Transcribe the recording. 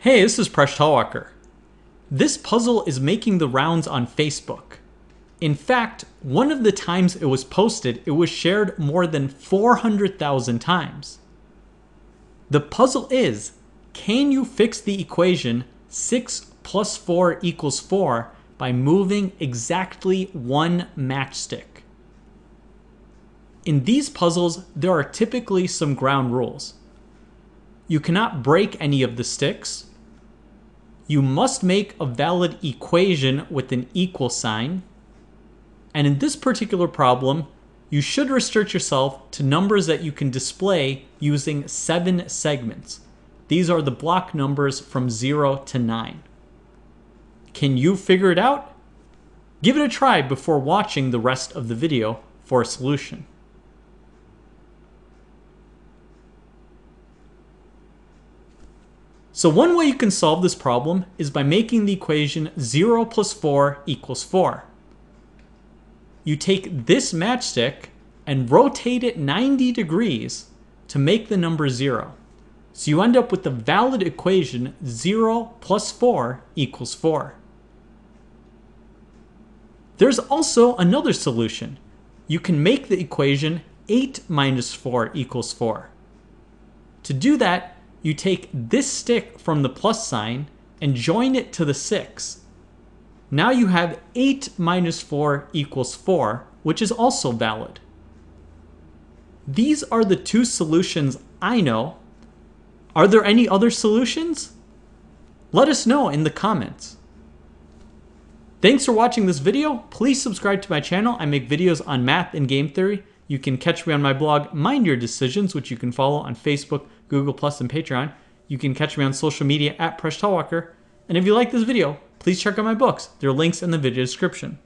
Hey, this is Presh Talwalkar. This puzzle is making the rounds on Facebook. In fact, one of the times it was posted, it was shared more than 400,000 times. The puzzle is, can you fix the equation 6 plus 4 equals 4 by moving exactly one matchstick? In these puzzles, there are typically some ground rules. You cannot break any of the sticks. You must make a valid equation with an equal sign. And in this particular problem, you should restrict yourself to numbers that you can display using seven segments. These are the block numbers from 0 to 9. Can you figure it out? Give it a try before watching the rest of the video for a solution. So one way you can solve this problem is by making the equation 0 plus 4 equals 4. You take this matchstick and rotate it 90 degrees to make the number 0. So you end up with the valid equation 0 plus 4 equals 4. There's also another solution. You can make the equation 8 minus 4 equals 4. To do that, you take this stick from the plus sign and join it to the 6. Now you have 8 minus 4 equals 4, which is also valid. These are the two solutions I know. Are there any other solutions? Let us know in the comments. Thanks for watching this video. Please subscribe to my channel. I make videos on math and game theory. You can catch me on my blog, Mind Your Decisions, which you can follow on Facebook, Google Plus, and Patreon. You can catch me on social media at Presh Talwalkar. And if you like this video, please check out my books. There are links in the video description.